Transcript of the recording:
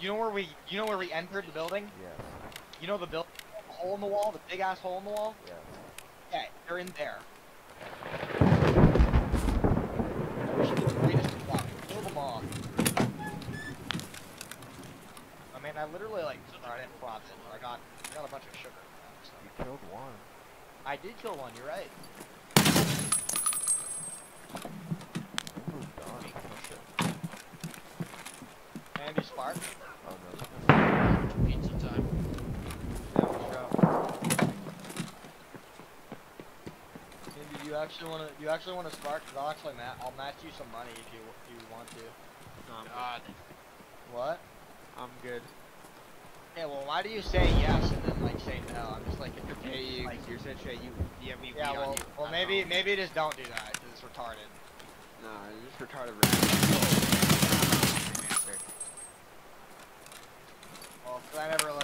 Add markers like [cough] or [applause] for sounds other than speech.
you know where we, you know where we entered the building? Yes. You know the build, hole in the wall, the big ass hole in the wall? Yes. Yeah, they're in there. We should get the greatest supply. Kill them all. I mean, I literally like, I didn't prop it. I got, I got a bunch of sugar. So. You killed one. I did kill one. You're right. I moved on. Oh, shit. Andy Spark. Oh no. Pizza time. Yeah, let's go. Andy, you actually want to? You actually want to spark? Cause I'll actually ma I'll match you some money if you if you want to. No, God. Uh, good. What? I'm good. Yeah. Well, why do you say yes and then like say no? I'm just like if you're Okay, you, like, you're such a you. Yeah, we. yeah. we Well, well maybe know. maybe just don't do that. Cause it's retarded. No, you're just retarded. Right? [laughs] I never